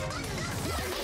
Yeah!